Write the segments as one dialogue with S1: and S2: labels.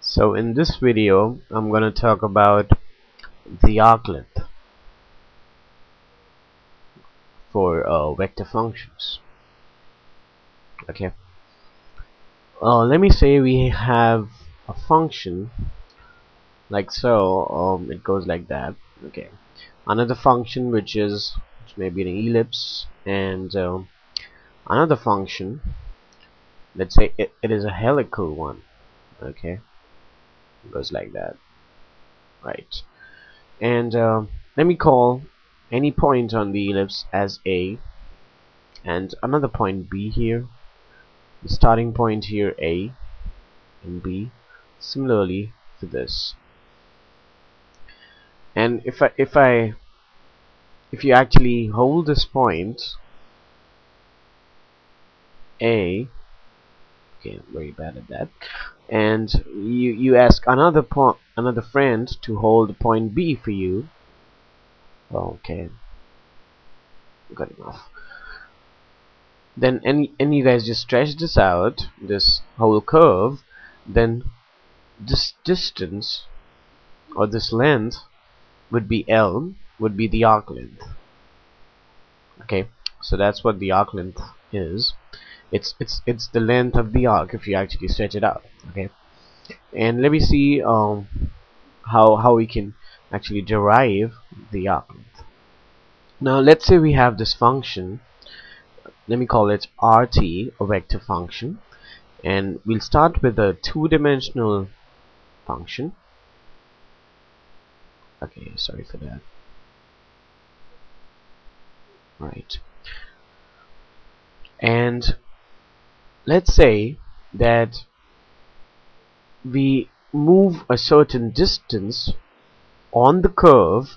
S1: So in this video I'm going to talk about the arc length for uh, vector functions. Okay. Uh, let me say we have a function like so um, it goes like that. Okay. Another function which is which may be an ellipse and uh, another function let's say it, it is a helical one. Okay goes like that. Right. And uh, let me call any point on the ellipse as A. And another point B here. The starting point here A and B. Similarly to this. And if I if I if you actually hold this point A okay very bad at that. And you you ask another point another friend to hold point B for you. Oh, okay. Good enough. Then and, and you guys just stretch this out this whole curve then this distance or this length would be L would be the arc length. Okay so that's what the arc length is it's it's it's the length of the arc if you actually stretch it out okay? And let me see um, how how we can actually derive the arc. Length now let's say we have this function. Let me call it rt a vector function. And we'll start with a two-dimensional function. Okay sorry for that. Right. And let's say that we move a certain distance on the curve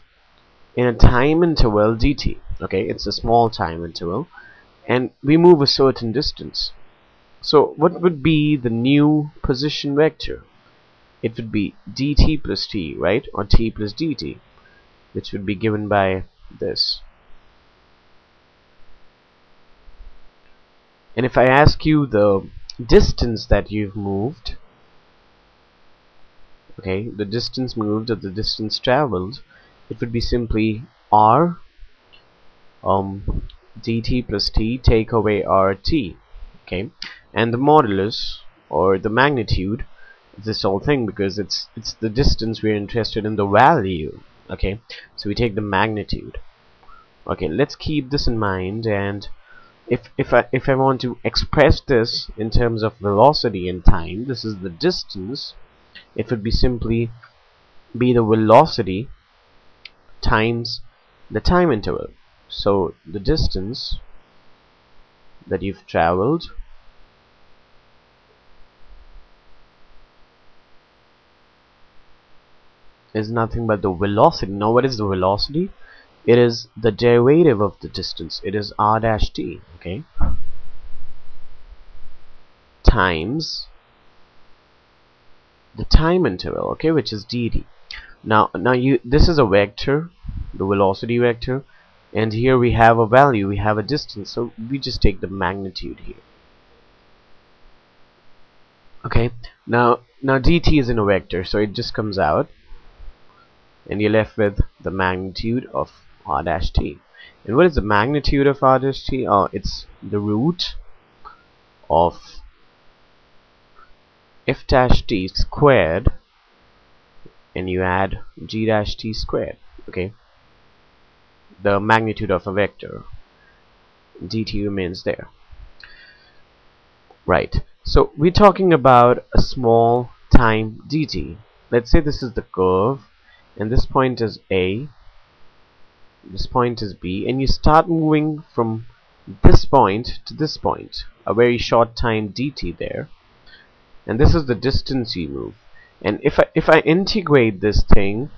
S1: in a time interval dt okay? It's a small time interval. And we move a certain distance. So what would be the new position vector? It would be dt plus t right? Or t plus dt which would be given by this and if I ask you the distance that you've moved okay the distance moved or the distance traveled it would be simply r um, dt plus t take away rt okay? And the modulus or the magnitude this whole thing because it's it's the distance we're interested in the value okay? So we take the magnitude. Okay let's keep this in mind and if if I if I want to express this in terms of velocity and time this is the distance. It would be simply be the velocity times the time interval. So the distance that you've traveled is nothing but the velocity. Now what is the velocity it is the derivative of the distance. It is r dash t okay? Times the time interval okay which is dt now now you this is a vector the velocity vector and here we have a value we have a distance so we just take the magnitude here. Okay now now dt is in a vector so it just comes out and you're left with the magnitude of r dash t. And what is the magnitude of r dash t? Oh it's the root of f dash t squared and you add g dash t squared okay? The magnitude of a vector dt remains there. Right so we're talking about a small time dt. Let's say this is the curve and this point is a this point is b and you start moving from this point to this point. A very short time dt there. And this is the distance you move. And if I, if I integrate this thing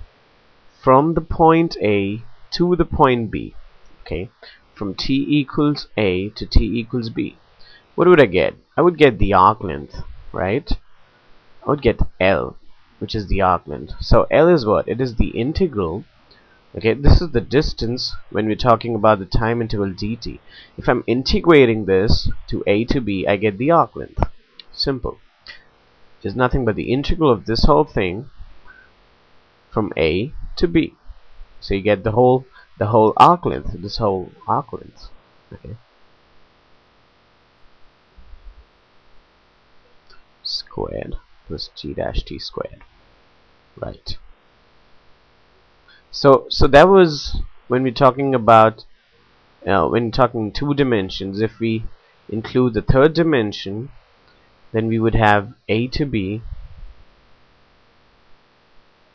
S1: from the point A to the point B okay from t equals A to t equals B what would I get? I would get the arc length right? I would get L which is the arc length. So L is what? It is the integral okay this is the distance when we're talking about the time interval dt. If I'm integrating this to a to b I get the arc length. Simple. Is nothing but the integral of this whole thing from a to b. So you get the whole the whole arc length this whole arc length. Okay. Squared plus g dash t squared. Right so so that was when we're talking about uh, when talking two dimensions if we include the third dimension then we would have a to b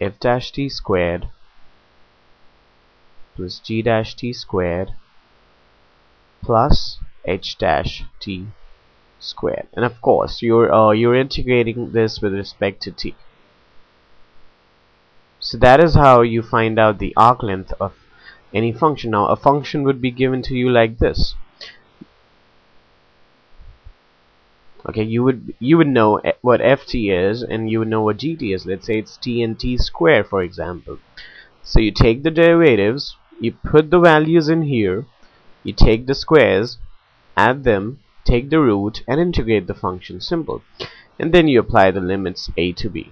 S1: f dash t squared plus g dash t squared plus h dash t squared. And of course you're uh, you're integrating this with respect to t so that is how you find out the arc length of any function. Now a function would be given to you like this. Okay you would you would know eh, what ft is and you would know what gt is. Let's say it's t and t square for example. So you take the derivatives you put the values in here you take the squares add them take the root and integrate the function simple and then you apply the limits a to b.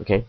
S1: Okay